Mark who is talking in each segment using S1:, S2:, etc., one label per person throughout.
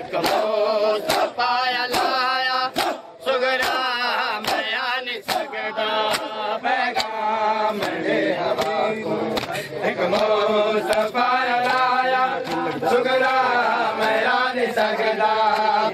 S1: एक मोत पाया लाया सुगरा माया नहीं सकदा पैगाम दे हवा को एक मोत पाया लाया सुगरा सकदा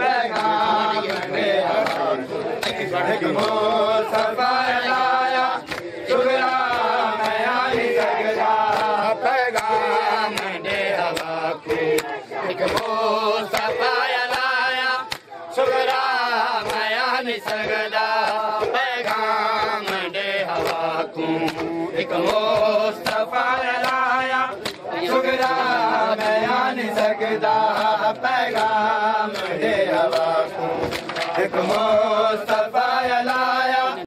S1: पैगाम दे हवा को एक सकदा पैगाम दे हवा को एक मोत सकदा पैगाम दे हवा को एक पाया लाया सुगरा माया नहीं सकदा पैगाम दे हवा को एक मोत